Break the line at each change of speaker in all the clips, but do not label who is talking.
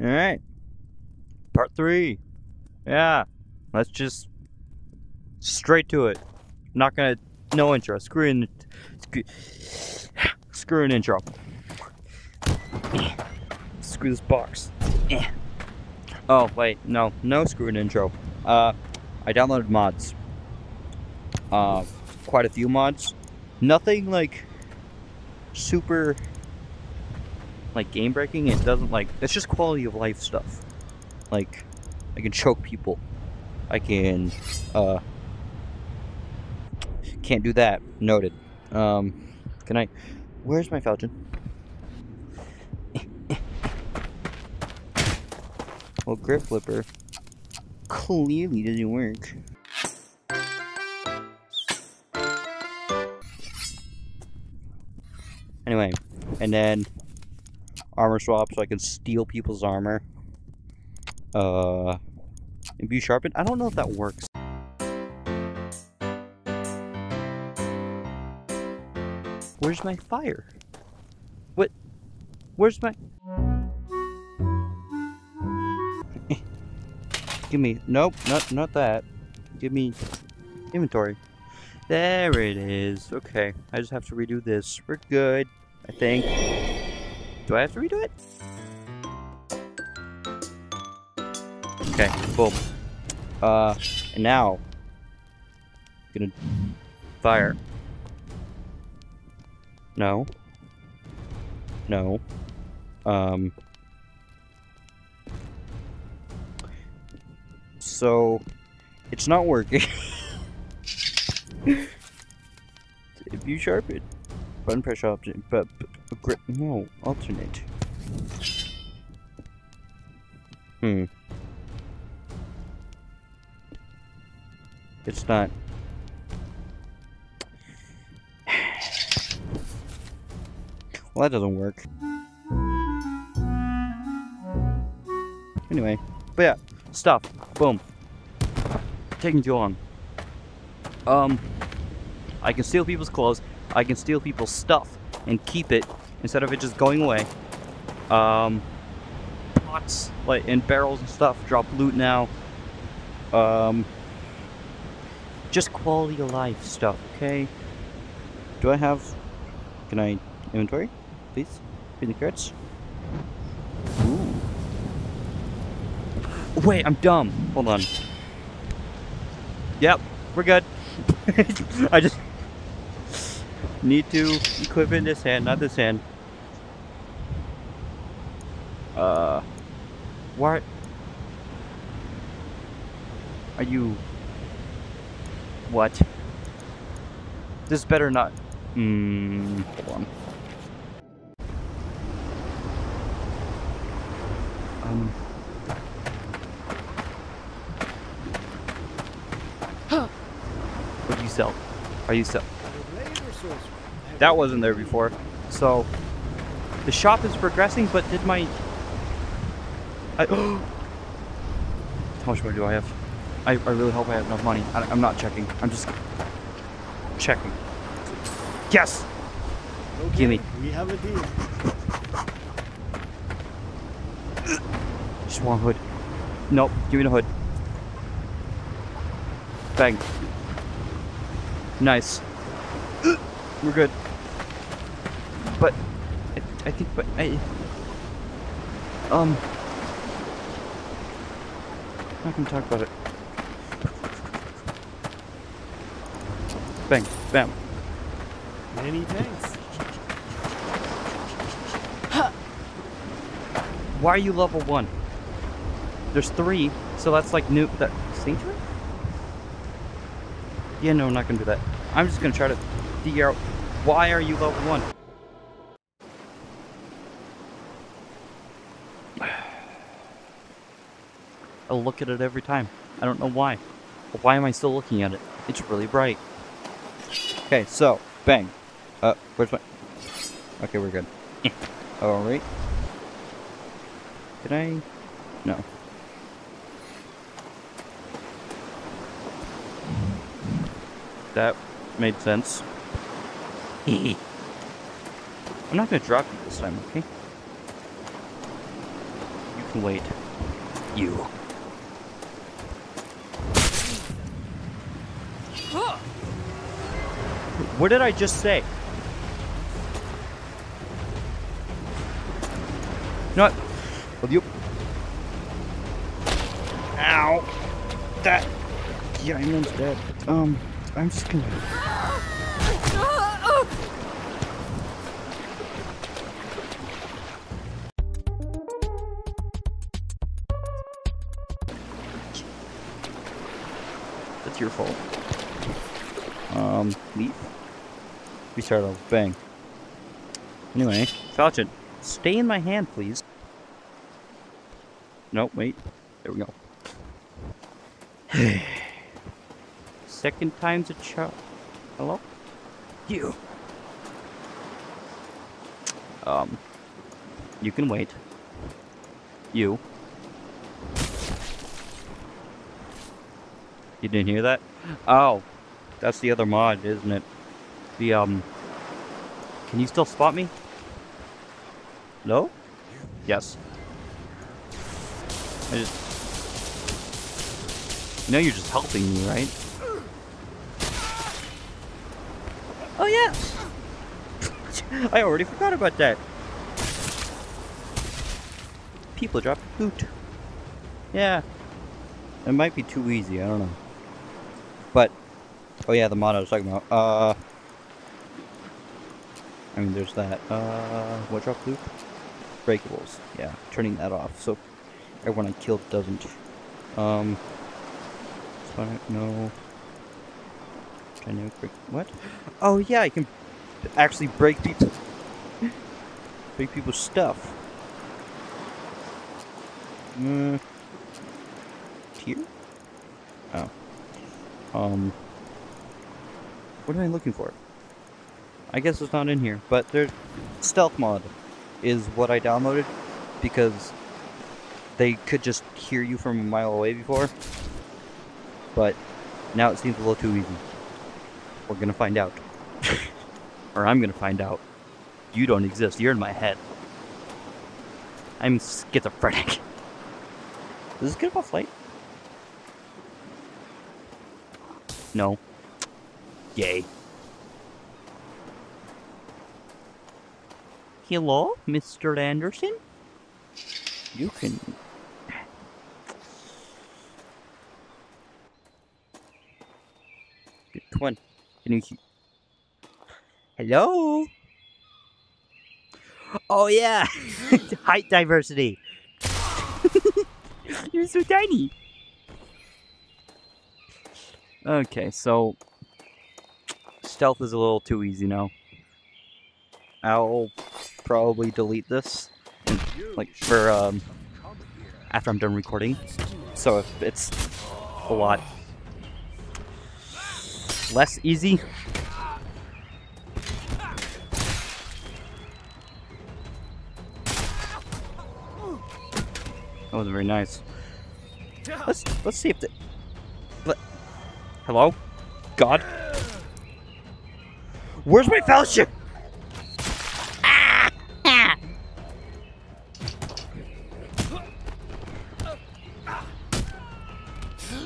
Alright. Part three. Yeah. Let's just straight to it. not gonna no intro. Screw in screw, screw an intro. Screw this box. Oh wait, no, no screw an intro. Uh I downloaded mods. Uh quite a few mods. Nothing like super like game breaking. It doesn't like it's just quality of life stuff. Like I can choke people. I can uh can't do that. Noted. Um can I where's my falchion? well grip flipper clearly doesn't work. Anyway, and then armor swap so I can steal people's armor. Uh, imbue sharpen. I don't know if that works. Where's my fire? What? Where's my? Give me. Nope. Not not that. Give me inventory. There it is. Okay. I just have to redo this. We're good. I think. Do I have to redo it? Okay, boom. Uh, and now, gonna fire. No. No. Um. So, it's not working. if you sharpen, button pressure option, but, no, alternate. Hmm. It's not. Well, that doesn't work. Anyway, but yeah, stuff. Boom. Taking too long. Um, I can steal people's clothes. I can steal people's stuff and keep it instead of it just going away. Um, pots like and barrels and stuff drop loot now. Um, just quality of life stuff. Okay. Do I have? Can I inventory, please? Feed the carrots. Ooh. Wait, I'm dumb. Hold on. Yep, we're good. I just need to equip in this hand, not this hand. Uh, what? Are you? What? This better not. Hmm. Hold on. Um. What do you sell? Are you sell? That wasn't there before. So the shop is progressing, but did my I How much money do I have? I, I really hope I have enough money. I, I'm not checking. I'm just checking. Yes!
Okay,
Gimme.
We have a deal.
Just one hood. Nope. Give me the hood. Bang. Nice. We're good. But I, I think, but I um. I'm not gonna talk about it. Bang, bam.
Many thanks.
Why are you level one? There's three, so that's like new. That sanctuary? Yeah, no, I'm not gonna do that. I'm just gonna try to figure out why are you level one. I look at it every time. I don't know why. But why am I still looking at it? It's really bright. Okay, so bang. Uh, where's my? Okay, we're good. All right. Did I? No. That made sense. I'm not gonna drop you this time, okay? You can wait. You. What did I just say? Not. Will you? Ow! That. Yeah, England's dead. Um, I'm just gonna. That's your fault. Um, leave. Restart off. Bang. Anyway, falchion, stay in my hand, please. No, wait. There we go. Second time's a charm. Hello? You. Um. You can wait. You. You didn't hear that? Oh. That's the other mod, isn't it? The, um... Can you still spot me? No? Yes. I just... You know you're just helping me, right? Oh yeah! I already forgot about that. People drop loot. Yeah. It might be too easy, I don't know. But, oh yeah, the mod I was talking about. Uh, I mean, there's that. Uh, what drop loop? Breakables. Yeah, turning that off so everyone I killed doesn't. Um, Sonic, no. Break. What? Oh yeah, I can actually break people. break people's stuff. Mm. Here? Oh. Um. What am I looking for? I guess it's not in here, but there's stealth mod is what I downloaded because they could just hear you from a mile away before. But now it seems a little too easy. We're gonna find out. or I'm gonna find out. You don't exist, you're in my head. I'm schizophrenic. Does this get off light? No. Yay. Hello, Mr. Anderson? You can... Come on. Can you... Hello? Oh yeah! Height diversity! You're so tiny! Okay, so... Stealth is a little too easy now. I'll probably delete this, like, for, um, after I'm done recording. So if it's a lot less easy. That wasn't very nice. Let's let's see if the. Let, hello, God. Where's my fellowship?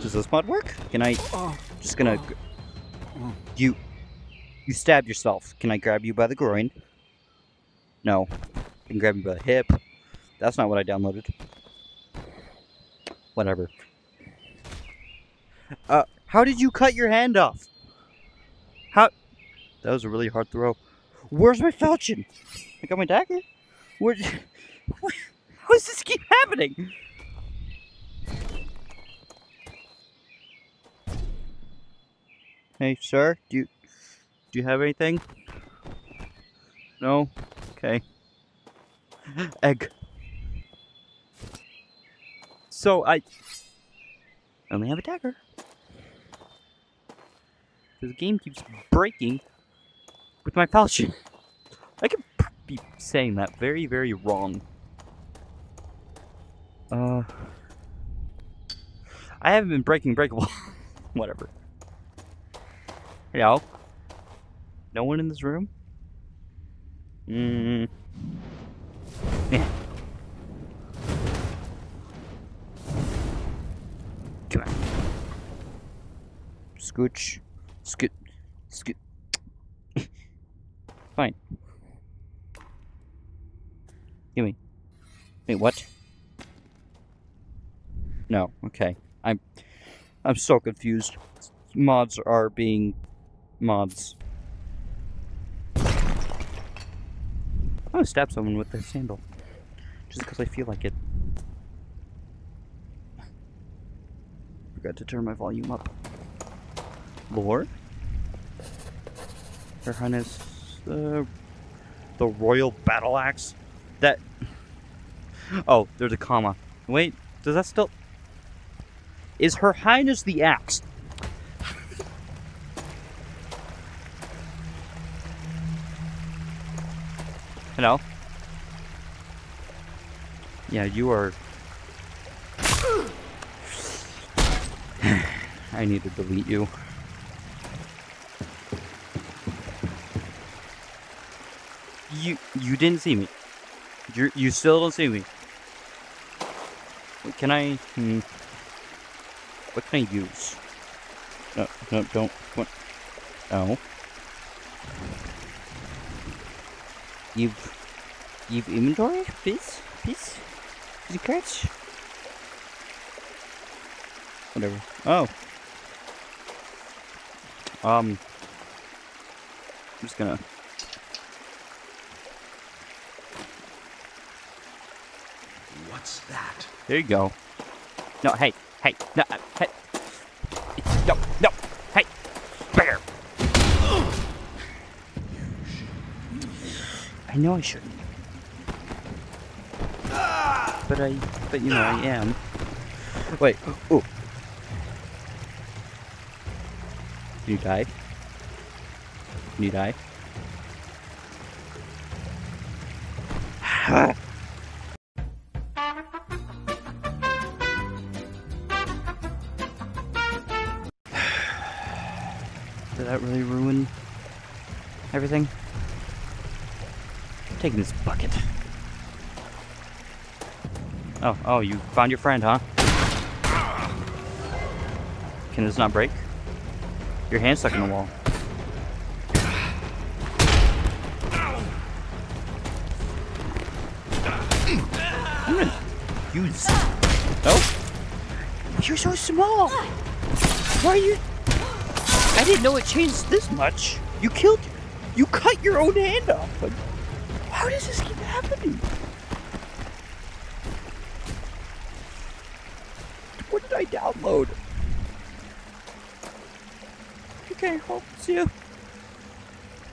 Does this mod work? Can I? Just gonna. You. You stabbed yourself. Can I grab you by the groin? No. I can grab you by the hip. That's not what I downloaded. Whatever. Uh, how did you cut your hand off? How? That was a really hard throw. Where's my falchion? I got my dagger. Where? How does this keep happening? Hey, sir, do you do you have anything? No. Okay. Egg. So I only have a dagger. The game keeps breaking with my falchion. I could be saying that very, very wrong. Uh, I haven't been breaking breakable. Whatever. Hello? No one in this room? Mmm. Yeah. Come on. Scooch. Scoot. Scoot. Fine. Give me. Wait, what? No, okay. I'm I'm so confused. Mods are being mods. I'm gonna stab someone with this sandal. Just because I feel like it. Forgot to turn my volume up. Lord? Her Highness, uh, the Royal Battle Axe? That. Oh, there's a comma. Wait, does that still. Is Her Highness the Axe? Hello? Yeah, you are. I need to delete you. You you didn't see me. You you still don't see me. What can I? Hmm, what can I use? No no don't what? Oh. You've you've inventory, please, please. Is crash? Whatever. Oh. Um. I'm just gonna.
What's that?
There you go. No, hey, hey, no, uh, hey. No, no, hey, bear. I know I shouldn't. But I, but you know I am. Wait, oh. You die? Can you die? Oh, oh, you found your friend, huh? Can this not break? Your hand's stuck in the wall. Use. Oh? You're so small! Why are you. I didn't know it changed this much. You killed. You cut your own hand off. Like, how does this keep happening? What did I download? Okay, I'll see you.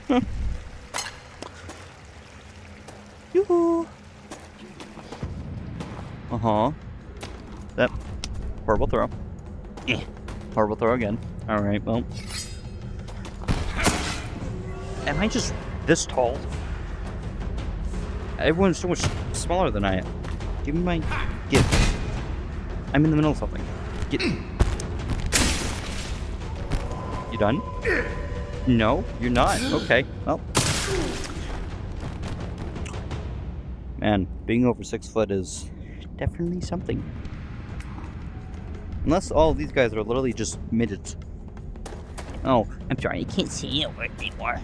Huh. Yoo-hoo. Uh-huh. That horrible throw. Eh. Horrible throw again. Alright, well. Am I just this tall? Everyone's so much smaller than I am. Give me my gift. I'm in the middle of something. Get. You done? No, you're not. Okay, well. Man, being over six foot is definitely something. Unless all these guys are literally just midgets. Oh, I'm sorry, I can't see it anymore.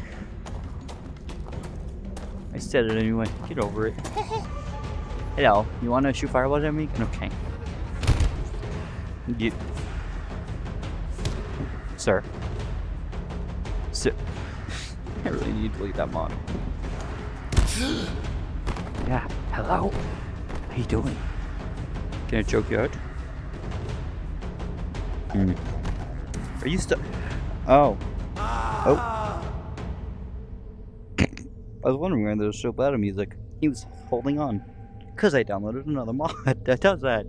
I said it anyway. Get over it. Hello, you want to shoot fireballs at me? Okay. You... Sir. Sir. I really need to delete that mod. yeah, hello? How you doing? Can I choke you out? Hmm. Are you still... Oh. Oh. I was wondering why there was so bad of music. He was holding on. Because I downloaded another mod that does that.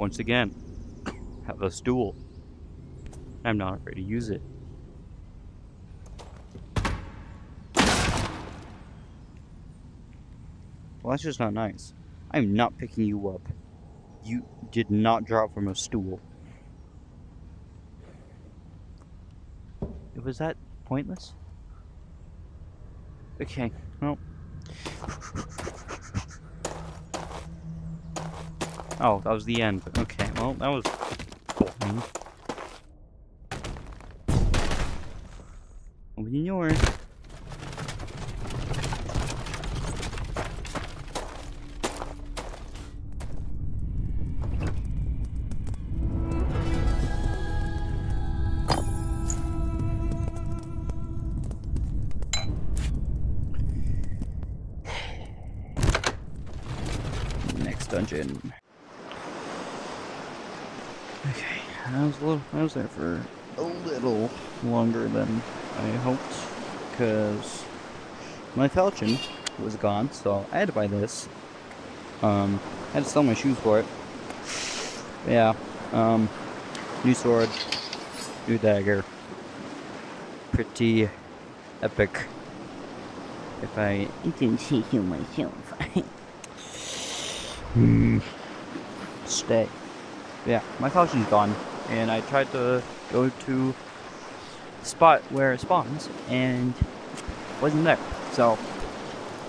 Once again, have a stool. I'm not afraid to use it. Well, that's just not nice. I'm not picking you up. You did not drop from a stool. Was that pointless? Okay, well. Oh, that was the end. Okay, well, that was boring. Open. Next my falchion was gone, so I had to buy this. Um, I had to sell my shoes for it. Yeah, um, new sword, new dagger. Pretty epic. If I can see you myself. Hmm. Stay. Yeah, my falchion's gone, and I tried to go to the spot where it spawns, and wasn't there. So,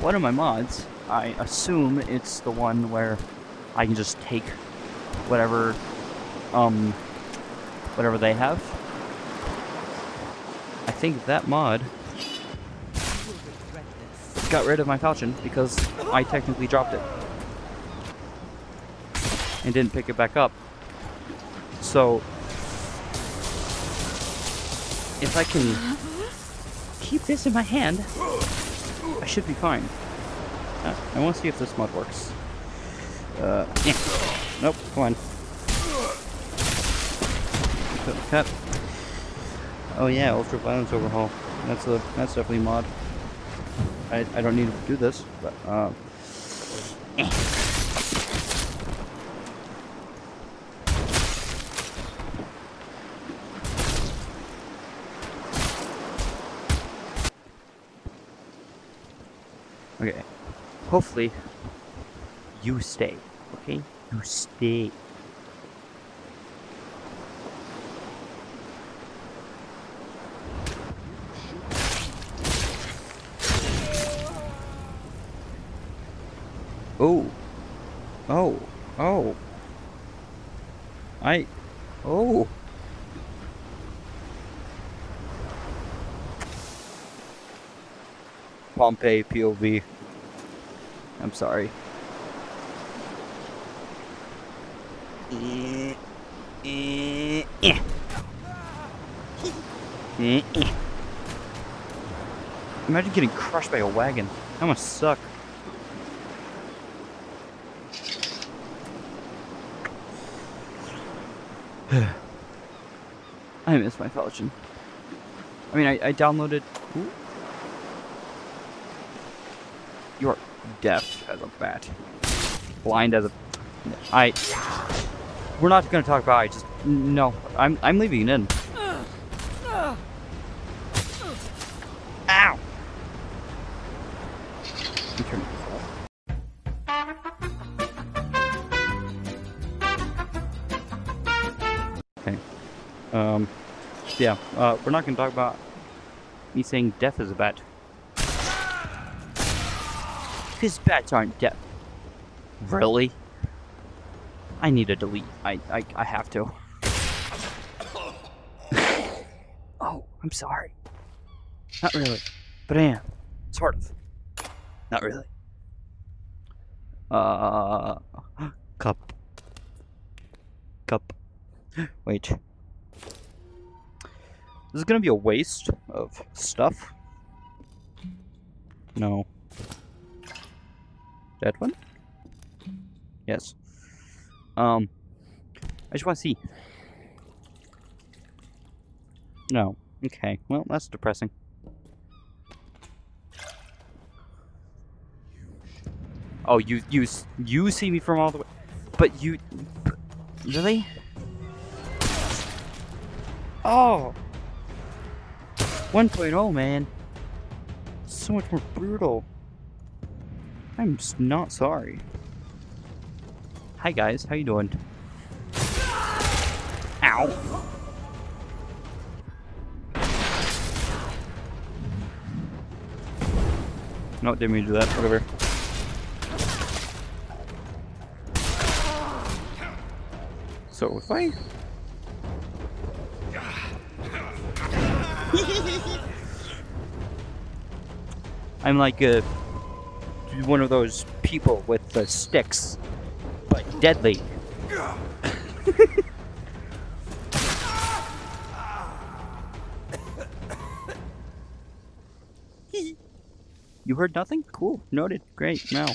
one of my mods, I assume it's the one where I can just take whatever, um, whatever they have. I think that mod got rid of my falchion because I technically dropped it and didn't pick it back up. So, if I can keep this in my hand, I should be fine. Uh, I want to see if this mod works. Uh, yeah. Nope, come on. Cut. Oh yeah, ultra violence overhaul. That's a that's definitely mod. I I don't need to do this, but uh. Hopefully, you stay. Okay? You stay. Oh. Oh. Oh. I. Oh. Pompeii POV. I'm sorry. Imagine getting crushed by a wagon. That must suck. I miss my falchion. I mean, I, I downloaded. Ooh. You're deaf as a bat. Blind as a. I. We're not gonna talk about. I just no. I'm I'm leaving it in. Ow. Okay. Um. Yeah. Uh. We're not gonna talk about me saying death is a bat. Because bats aren't deaf. Really? I need to delete. I, I, I have to. oh, I'm sorry. Not really. But I am. Sort of. Not really. Uh. Cup. Cup. Wait. This is gonna be a waste of stuff. No. That one? Yes. Um, I just want to see. No. Okay. Well, that's depressing. Oh, you you you see me from all the way, but you really? Oh. 1.0, man. So much more brutal. I'm not sorry. Hi guys, how you doing? Ow! No, didn't mean to do that. Whatever. So if I I'm like a one of those people with the sticks, but deadly. you heard nothing? Cool. Noted. Great. Now.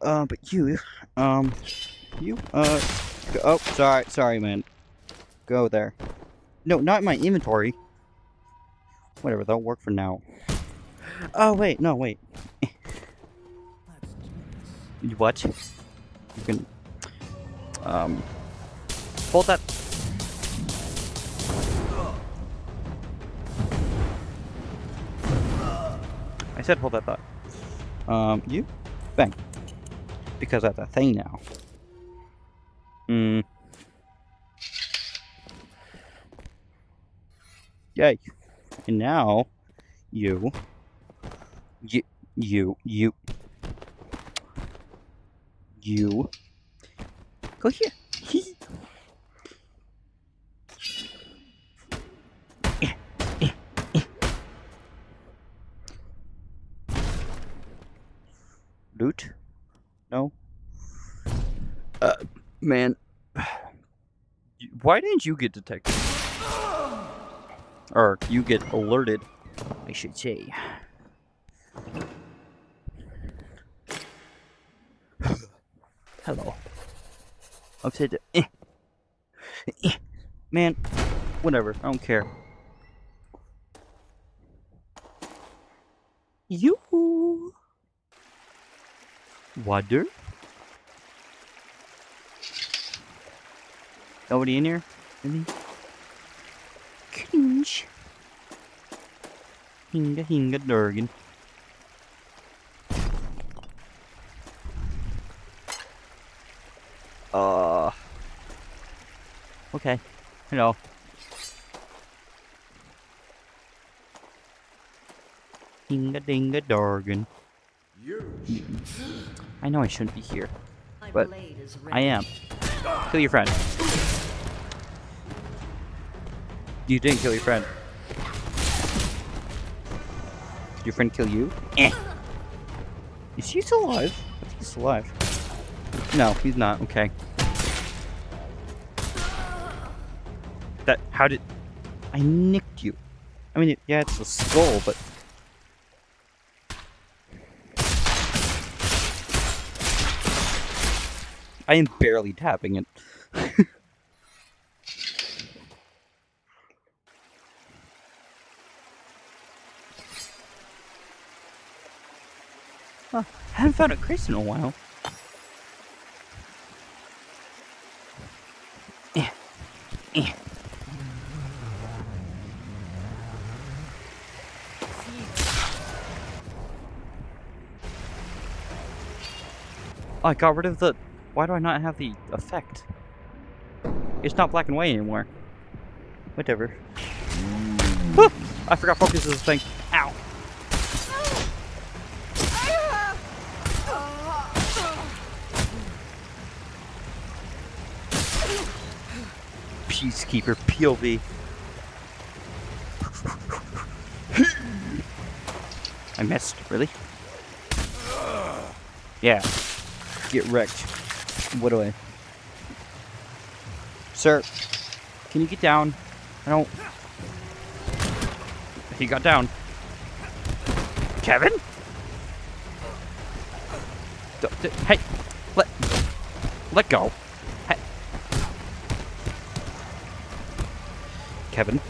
Uh, but you, um, you, uh, oh, sorry, sorry, man. Go there. No, not my inventory. Whatever, that'll work for now. Oh, wait, no, wait. What? You can, um, hold that. I said hold that thought. Um, you? Bang. Because that's a thing now. Hmm. Yay. And now, you, you, you, you, you, go here. Loot? No? Uh, man. Why didn't you get detected? Or you get alerted, I should say. Hello. Upside down. Eh. Eh. Man, whatever. I don't care. You. Water. Nobody in here? Really? Cringe. Hinga hinga durgan. Uh. Okay. Hello. Hinga dinga durgan.
You.
I know I shouldn't be here. But I am. Kill your friend. You didn't kill your friend. Did your friend kill you? Eh. Is he still alive? I think he's alive. No, he's not. Okay. That, how did... I nicked you. I mean, yeah, it's a skull, but... I am barely tapping it. I haven't found a Chris in a while. I got rid of the. Why do I not have the effect? It's not black and white anymore. Whatever. I forgot focus is a thing. Ow. Peacekeeper POV. I missed, really? Yeah. Get wrecked. What do I? Sir, can you get down? I don't. He got down. Kevin? D- hey, let let go. Hey. Kevin,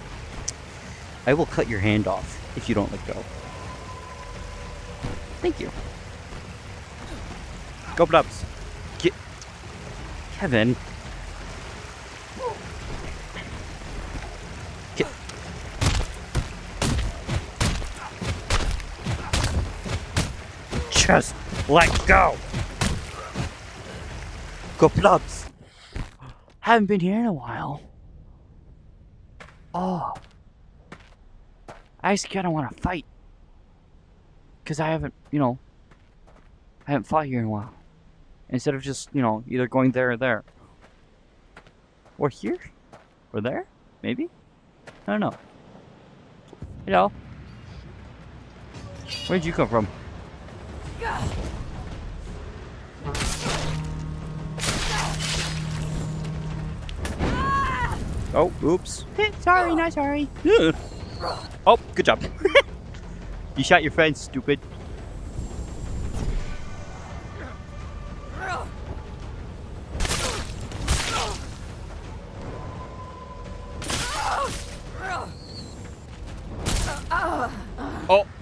I will cut your hand off if you don't let go. Thank you. Go Blubs. Get Kevin. Get Just let go. Go Blubs. Haven't been here in a while. Oh. I just kinda wanna fight. Cause I haven't, you know, I haven't fought here in a while. Instead of just, you know, either going there or there. Or here? Or there? Maybe? I don't know. Hello? Where'd you come from? Oh, oops. sorry, not sorry. oh, good job. you shot your friend, stupid.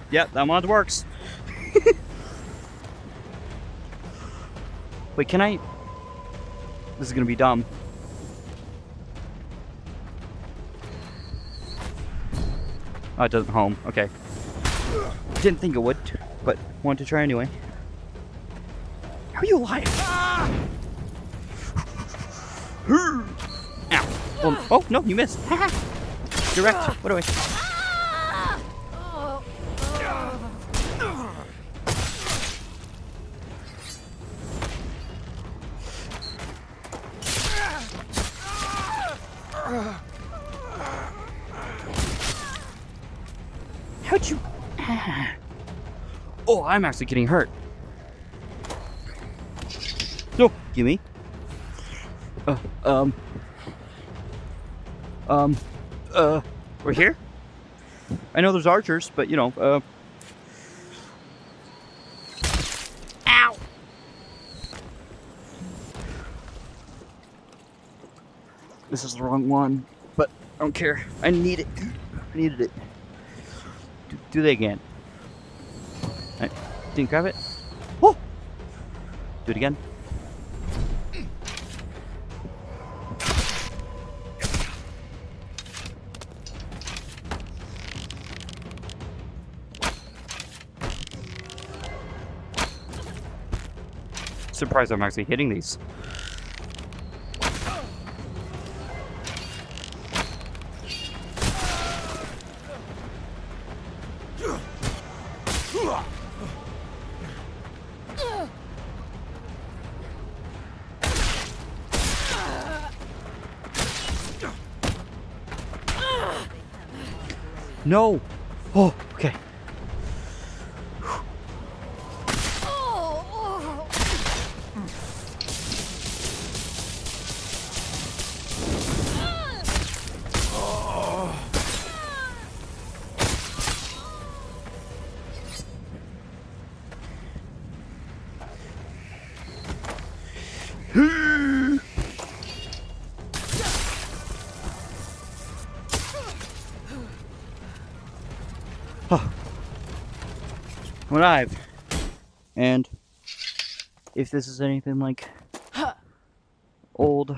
Oh, yeah, that mod works. Wait, can I? This is gonna be dumb. Oh, it doesn't home. Okay. Didn't think it would, but wanted to try anyway. How are you alive? Ow. Well, oh, no, you missed. Direct. What do I? Oh, I'm actually getting hurt. No, gimme. Uh, um. Um. Uh. We're here. I know there's archers, but you know. Uh. Ow. This is the wrong one, but I don't care. I need it. I needed it. Do, do they again. Didn't grab it. Oh! Do it again. Surprised I'm actually hitting these. No! Alive. And if this is anything like old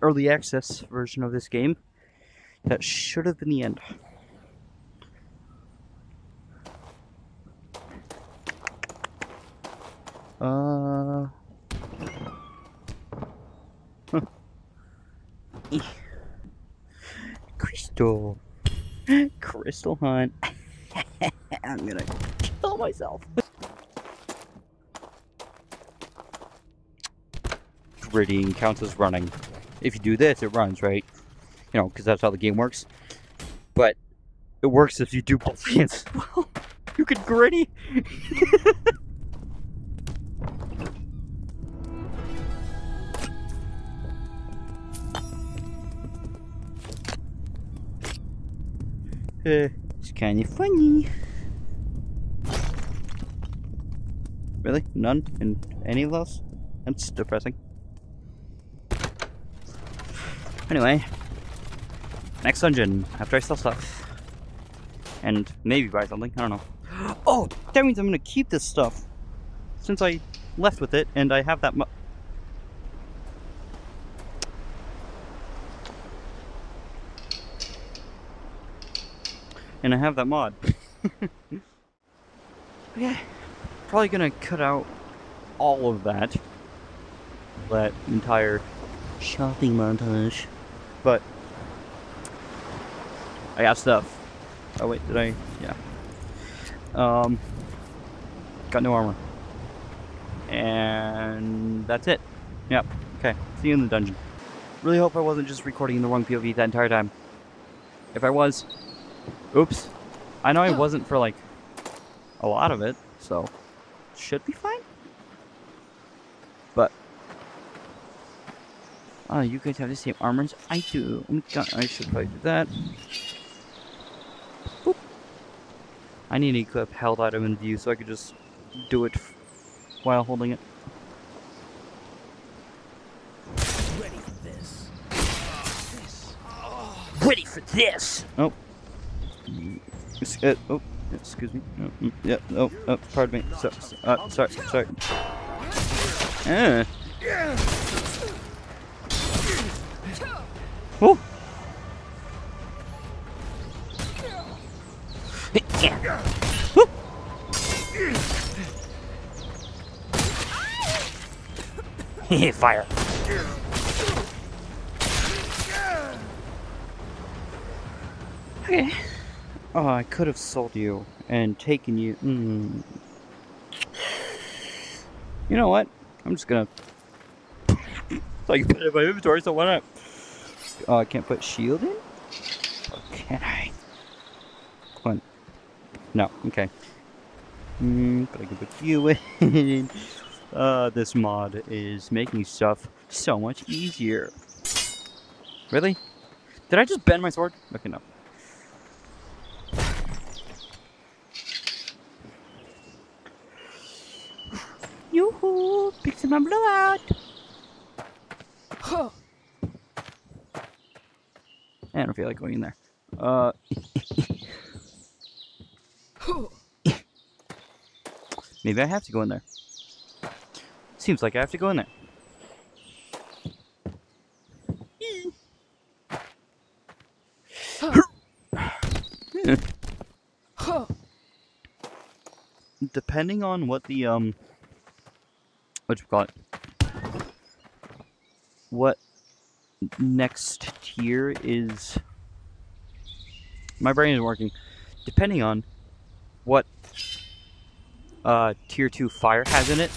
early access version of this game, that should have been the end. Uh. Huh. Crystal. Crystal hunt. I'm gonna kill myself. Gritting counts as running. If you do this, it runs, right? You know, because that's how the game works. But it works if you do both hands as well. You could gritty. uh, it's kind of funny. Really? None in any of those? That's depressing. Anyway, next dungeon after I sell stuff. And maybe buy something, I don't know. Oh, that means I'm gonna keep this stuff. Since I left with it and I have that mu- And I have that mod. okay. Probably gonna cut out all of that. That entire shopping montage. But I got stuff. Oh wait, did I? Yeah. Um, got no armor. And that's it. Yep. Okay. See you in the dungeon. Really hope I wasn't just recording in the wrong POV that entire time. If I was, oops. I know I wasn't for like a lot of it, so should be fine. But oh, you guys have the same armors I do. I should probably do that. Boop. I need to equip held item in view so I could just do it while holding it.
Ready for this.
ready for this. Oh. Ex- uh, oh, excuse me. No, mm, yeah, oh, oh, pardon me. So, so- uh, sorry, sorry. Woo. Yeah. Woo. Fire. Okay. Oh, I could have sold you and taken you. Mm. You know what? I'm just gonna. can put it in my inventory, so why not? Oh, I can't put shield in? Can I? Come on. No, okay. Mm, but I can put you in. Uh, this mod is making stuff so much easier. Really? Did I just bend my sword? Okay, no. Pick some blowout! I don't feel like going in there. Uh, maybe I have to go in there. Seems like I have to go in there. Depending on what the um, what you it, what next tier is. My brain is working. Depending on what uh tier two fire has in it,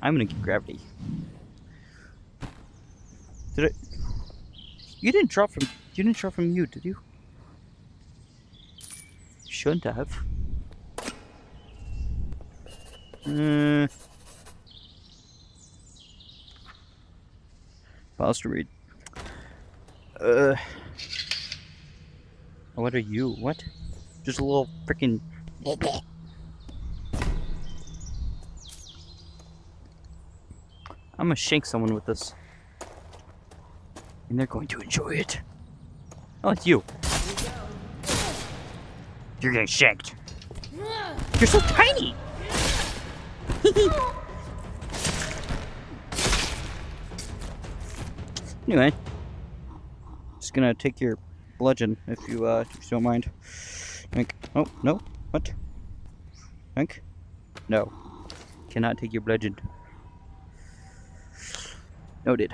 I'm gonna get gravity. Did it? You didn't drop from. You didn't drop from you, did you? Shouldn't have. Uh, files to read. Uh, what are you? What? Just a little freaking. I'm gonna shank someone with this. And they're going to enjoy it. Oh, it's you. You're getting shanked. You're so tiny! anyway. Just gonna take your bludgeon if you uh if you don't mind. Think. Oh, no. What? Think? No. Cannot take your bludgeon. Noted.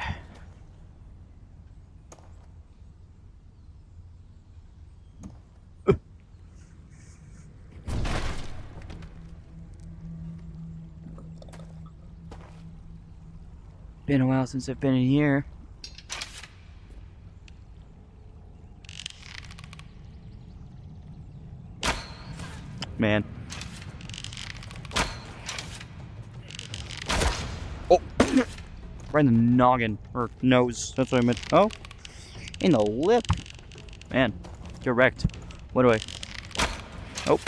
Been a while since I've been in here. Man. Oh! right in the noggin. Or nose. That's what I meant. Oh! In the lip! Man. Wrecked. What do I... Oh.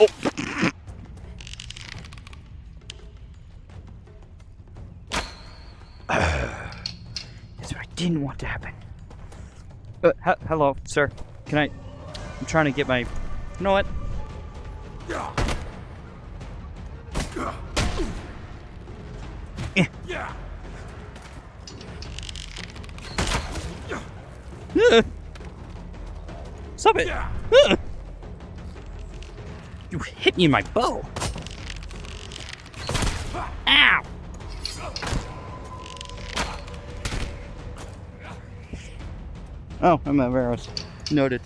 Oh! That's what I didn't want to happen. Uh, he- hello, sir. Can I... I'm trying to get my... You know what? You in my bow! Ow! Oh, I'm out of arrows. Noted.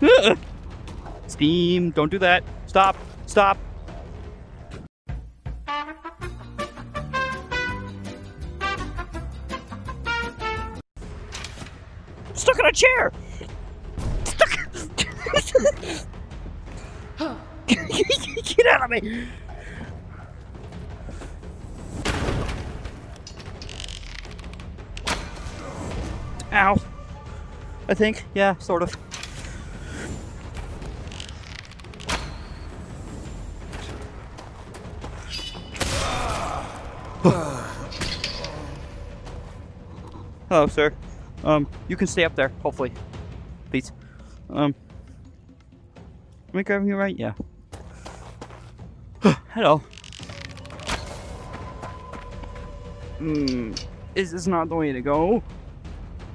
Steam, don't do that. Stop, stop. Me! Ow. I think, yeah, sort of. Hello, sir. Um, you can stay up there, hopefully. Please. Um, am I grabbing you right? Yeah. Hello. Hmm, is this not the way to go?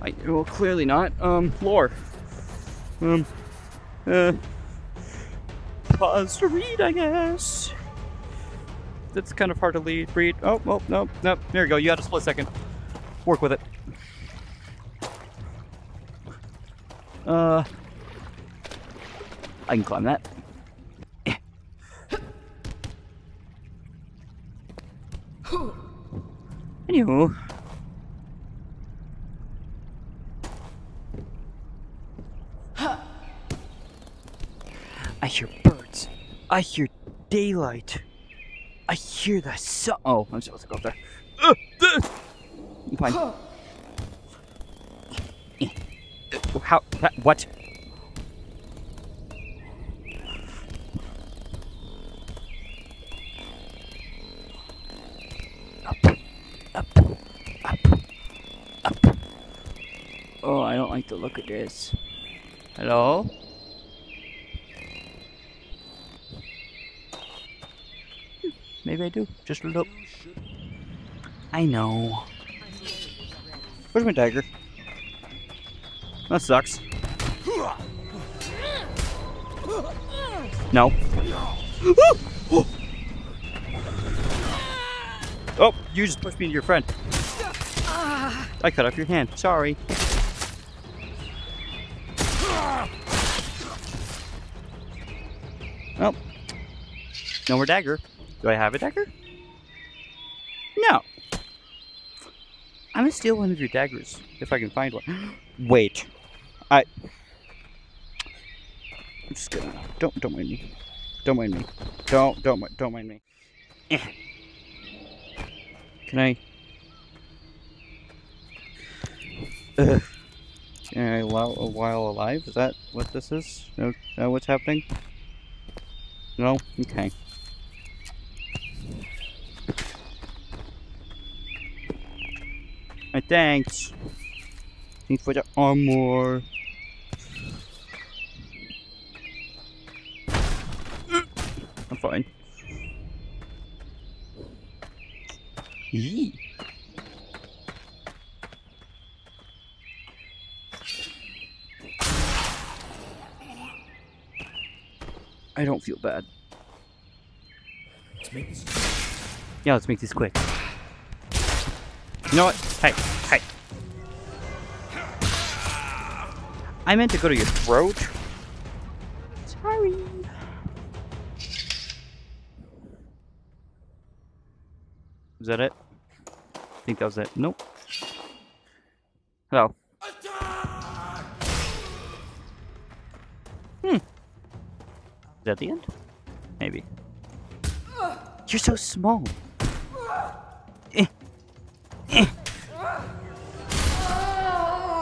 I, well, clearly not. Um, floor. Um, uh, pause to read, I guess. That's kind of hard to lead, read. Oh, oh, no, no. There you go. You had a split second. Work with it. Uh, I can climb that. Anywho. I hear birds. I hear daylight. I hear the sun. Oh, I'm supposed to go up there. Uh, uh. I'm fine. How? What? Up, up, up, up. Oh, I don't like the look of this. Hello? Maybe I do. Just a. I know. Where's my dagger? That sucks. No. oh, you just pushed me into your friend. I cut off your hand. Sorry. No more dagger. Do I have a dagger? No. I'm gonna steal one of your daggers if I can find one. Wait. I. I'm just gonna. Don't don't mind me. Don't mind me. Don't don't don't mind me. Can I? Can I allow a uh, while alive? Is that what this is? No, that what's happening? No. Okay. My thanks. Thanks for the armor. I'm fine. Yee. I don't feel bad.
Let's make this.
Yeah, let's make this quick. You know what? Hey, hey. I meant to go to your throat. Sorry. Is that it? I think that was it. Nope. Hello. Hmm. Is that the end? Maybe. You're so small.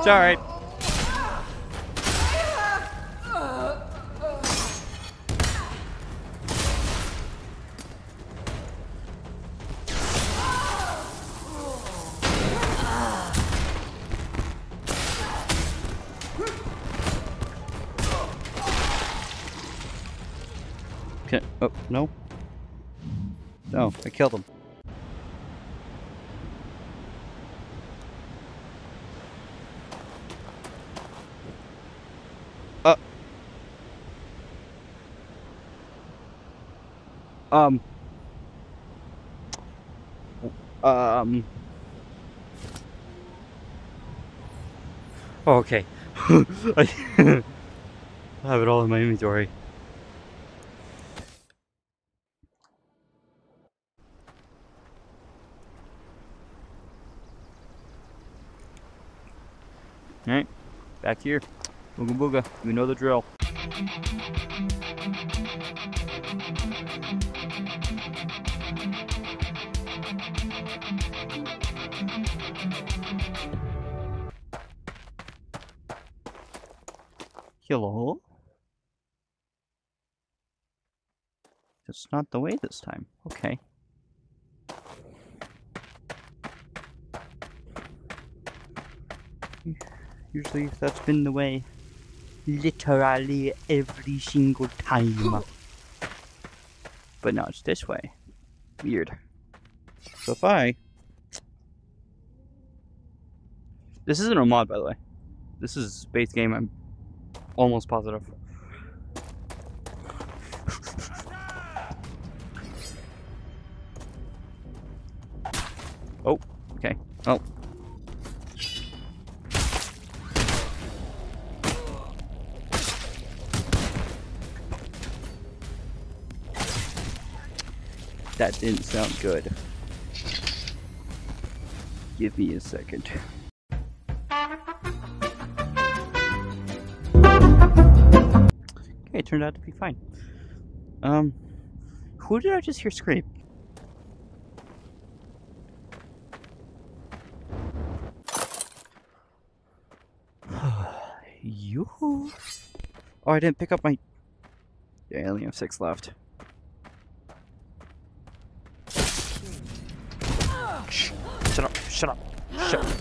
It's alright. Okay. Oh, no. No, I killed him. Um. Um. Oh, okay. I have it all in my inventory. Alright. Back here. Booga booga. You know the drill. Hello? It's not the way this time. Okay. Usually that's been the way literally every single time. but now it's this way. Weird. So if I... This isn't a mod, by the way. This is a base game, I'm almost positive. oh, okay. Oh. That didn't sound good. Give me a second. Turned out to be fine. Um, who did I just hear scrape? you? Oh, I didn't pick up my. Yeah, I only have six left. Shh. Shut up! Shut up! Shut up!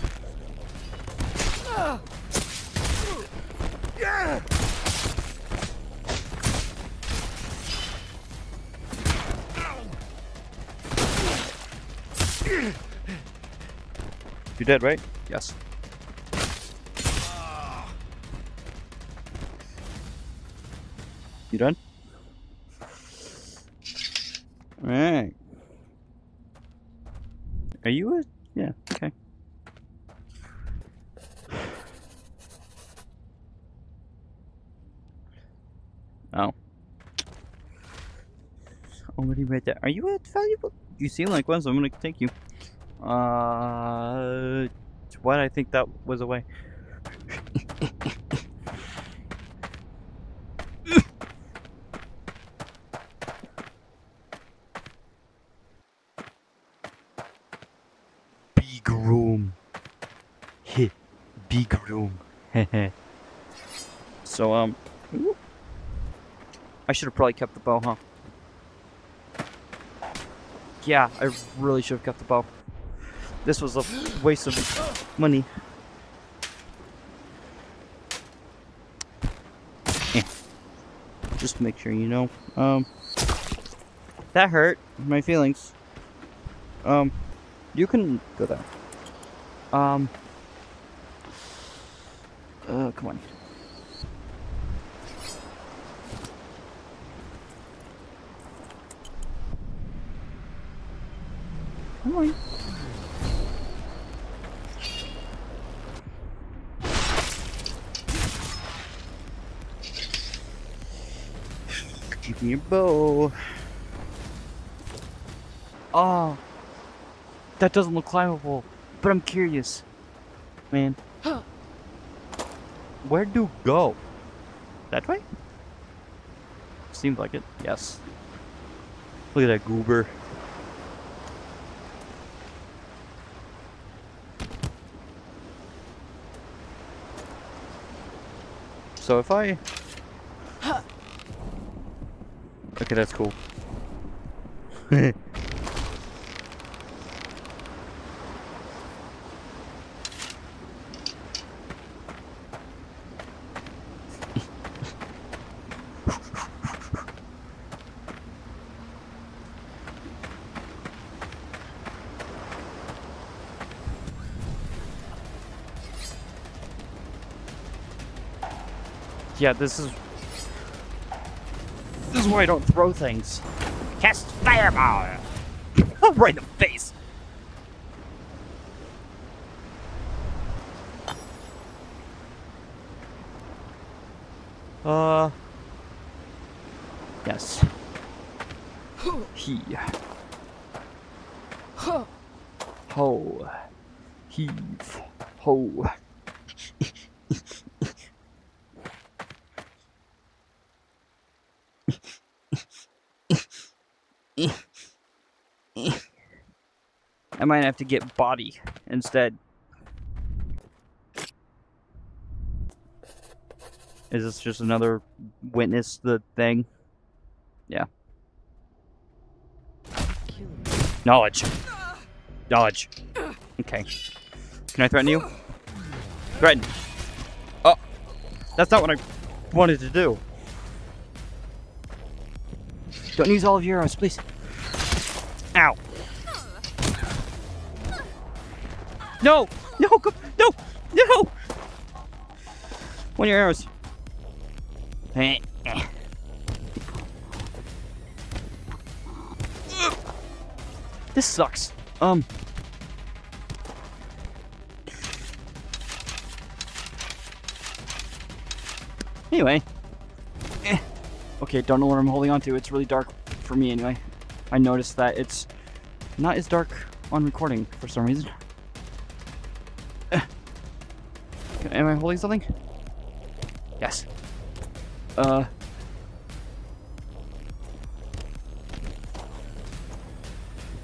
You're dead, right? Yes. You done? Alright. Are you a... Yeah, okay. Oh. Already right there. Are you a valuable... You seem like one, so I'm gonna take you. Uh... what? I think that was a way? Big room. Heh. Big room. so, um... I should have probably kept the bow, huh? Yeah, I really should have kept the bow. This was a waste of money. Eh. Just to make sure you know. Um, that hurt my feelings. Um, you can go there. Um, uh, come on. Come on. Me your bow. Oh, that doesn't look climbable, but I'm curious, man. Where do go? That way? Seems like it. Yes. Look at that goober. So if I... Okay, that's cool. yeah, this is... Why I don't throw things. Cast fireball! right in the face! Uh... Yes. He. Ho. Heave. Ho. I might have to get body instead. Is this just another witness the thing? Yeah. Knowledge. Knowledge. Okay. Can I threaten you? Threaten. Oh. That's not what I wanted to do. Don't use all of your arrows, please. Ow. No! No! No! No! One of your arrows. This sucks. Um. Anyway. Okay, don't know what I'm holding on to. It's really dark for me anyway. I noticed that it's not as dark on recording for some reason. Am I holding something? Yes. Uh.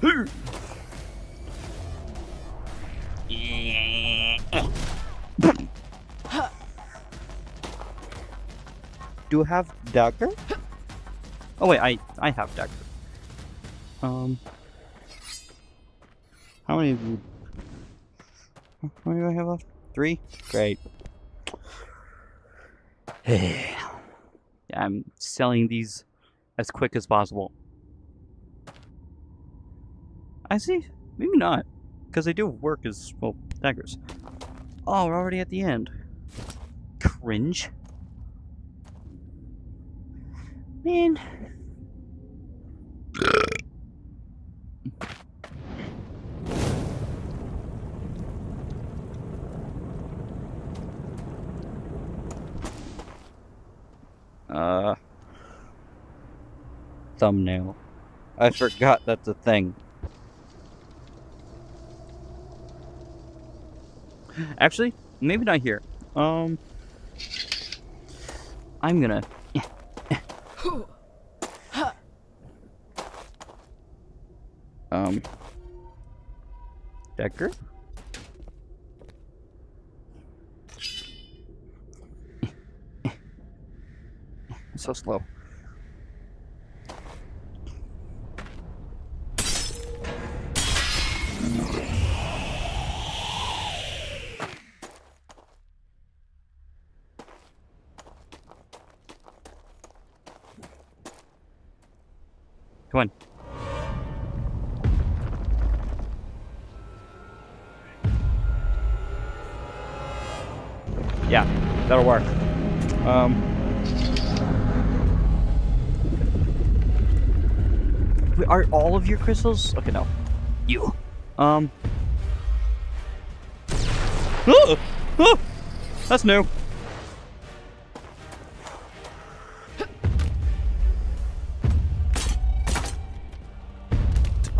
Do you have dagger? Oh wait, I I have dagger. Um. How many? How many do I have left? Three. Great. I'm selling these as quick as possible. I see. Maybe not. Because they do work as, well, daggers. Oh, we're already at the end. Cringe. Man. Uh. Thumbnail. I forgot that's a thing. Actually, maybe not here. Um, I'm gonna. um, Decker. So slow. Come on. Yeah, that'll work. Um. Are all of your crystals? Okay, no. You. Um. Oh! Oh! That's new.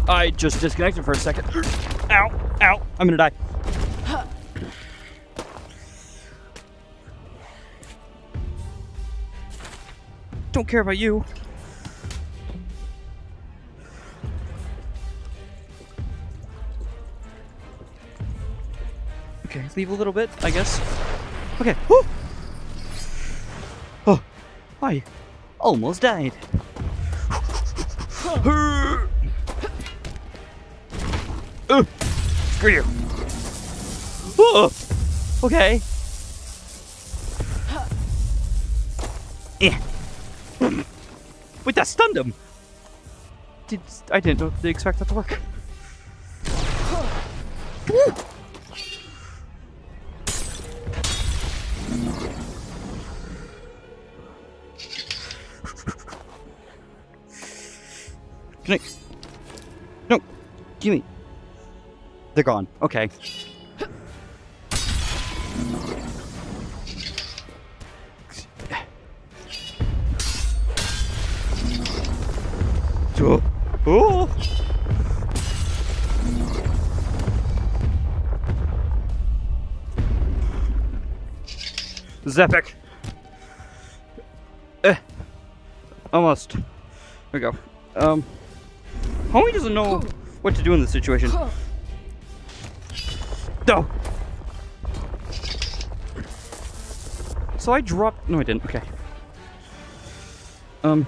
I just disconnected for a second. Ow! Ow! I'm gonna die. Don't care about you. Leave a little bit, I guess. Okay. Woo! Oh, I almost died. Uh, screw you. Oh, okay. Yeah. Wait, that stunned him. Did I didn't expect that to work. Give me. They're gone. Okay. Oh. Oh. Epic. Eh. Almost. We go. Um, homie doesn't know what to do in this situation. No. So I dropped. No, I didn't. Okay. Um.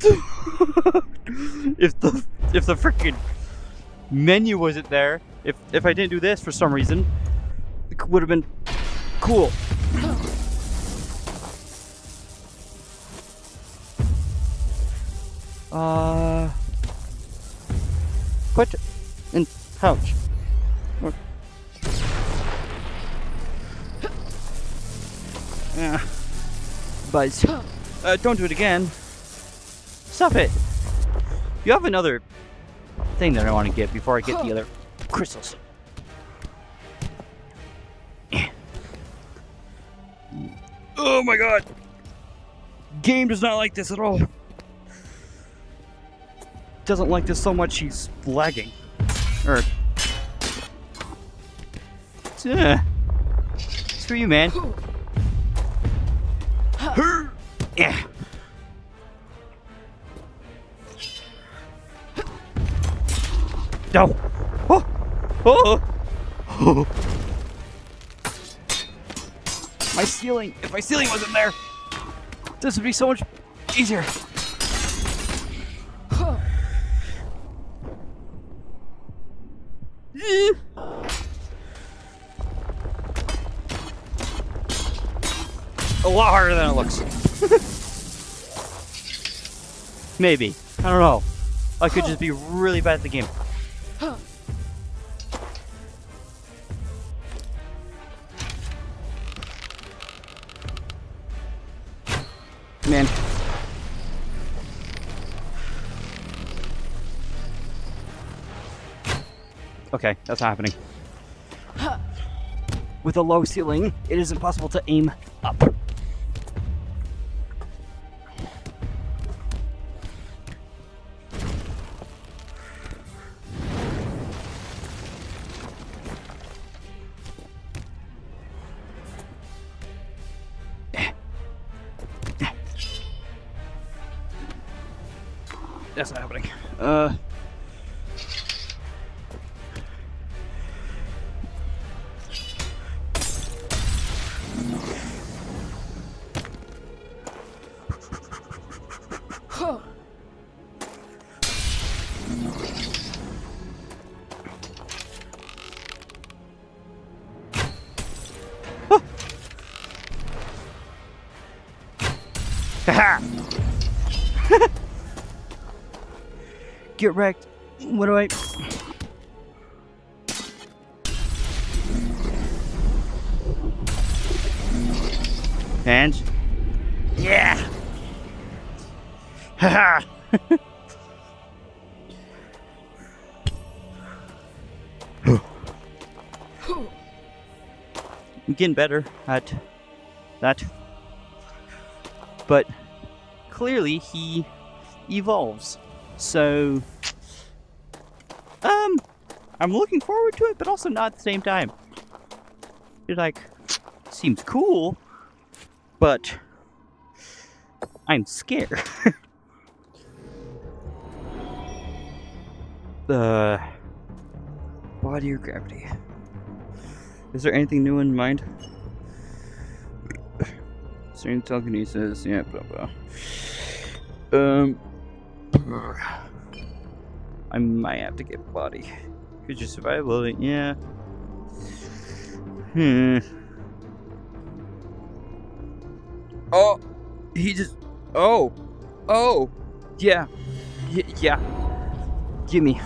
if the if the freaking menu wasn't there, if if I didn't do this for some reason, it would have been cool. Uh, put in pouch. Yeah. Buzz. Uh, don't do it again. Stop it. You have another thing that I want to get before I get the other crystals. Oh my god! Game does not like this at all. Doesn't like this so much he's lagging. Or. Uh, screw you, man. Yeah. No. Oh. Oh. oh. My ceiling. If my ceiling wasn't there, this would be so much easier. Lot harder than it looks. Maybe. I don't know. I could just be really bad at the game. Man. Okay, that's happening. With a low ceiling, it is impossible to aim up. Get wrecked. What do I... And... Yeah! Haha! I'm getting better at that. But clearly he evolves. So um I'm looking forward to it, but also not at the same time. It like seems cool, but I'm scared. the body or gravity. Is there anything new in mind? Certain telekinesis, yeah, blah blah. Um, I might have to get body. Could you survive it? Yeah. Hmm. Oh, he just. Oh, oh, yeah, y yeah. Gimme.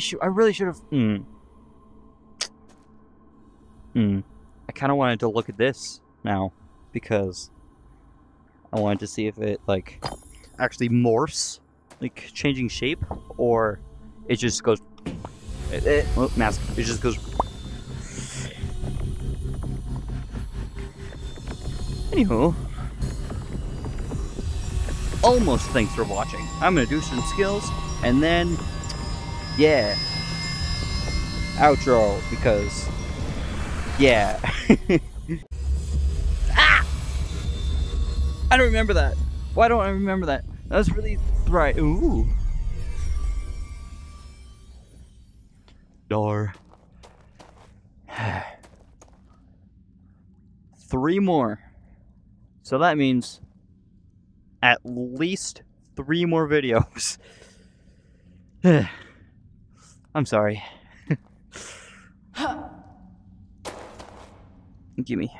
Should. I really should have. Hmm. Hmm. I kind of wanted to look at this now because I wanted to see if it like actually morphs, like changing shape, or it just goes. It, it, oh, mask. It just goes. Anywho, almost thanks for watching. I'm gonna do some skills and then, yeah, outro because, yeah. ah! I don't remember that. Why don't I remember that? That was really right. Ooh. Dar. Three more. So that means at least three more videos. I'm sorry. Gimme.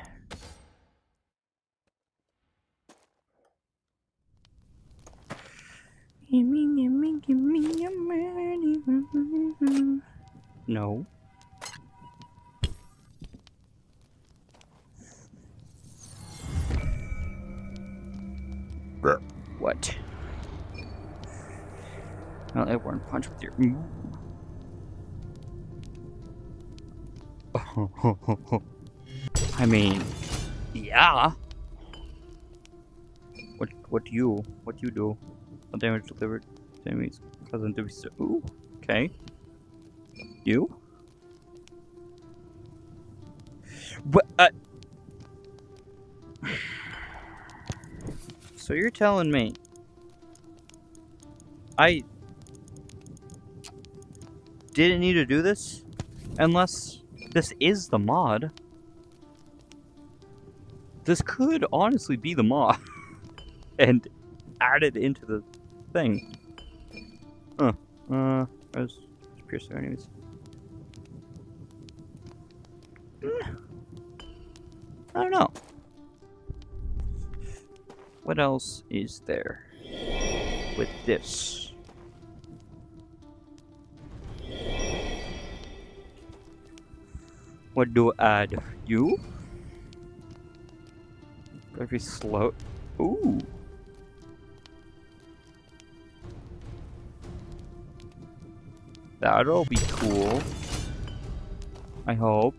Gimme, gimme, gimme, gimme. No. What? Well, everyone punch with your. I mean, yeah. What what do you what you do? What damage delivered Damage be so ooh, okay. You? What uh So you're telling me I didn't need to do this unless this is the mod. This could honestly be the mod and added into the thing. Huh. Uh, where's pierce their enemies? Hmm. I don't know. What else is there with this? What do I add? You? Very slow. Ooh. That'll be cool. I hope.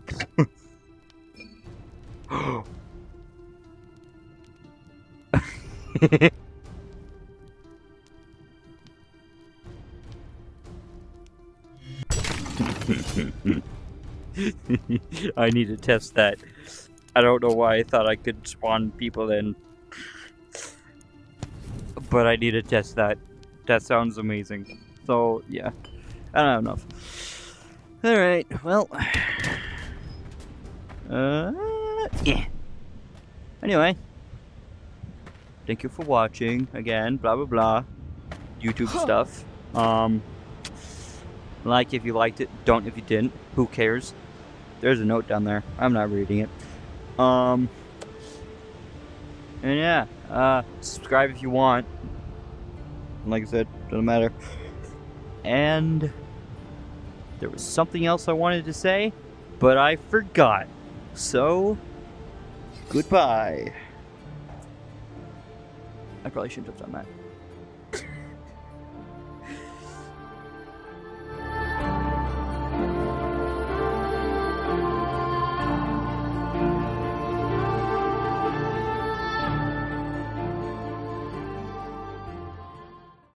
I need to test that. I don't know why I thought I could spawn people in. But I need to test that. That sounds amazing. So, yeah. I don't have enough. Alright, well. Uh, yeah. Anyway. Thank you for watching. Again, blah blah blah. YouTube stuff. Um, like if you liked it. Don't if you didn't. Who cares? There's a note down there. I'm not reading it. Um, and yeah, uh, subscribe if you want. Like I said, doesn't matter. And there was something else I wanted to say, but I forgot. So, goodbye. I probably shouldn't have done that.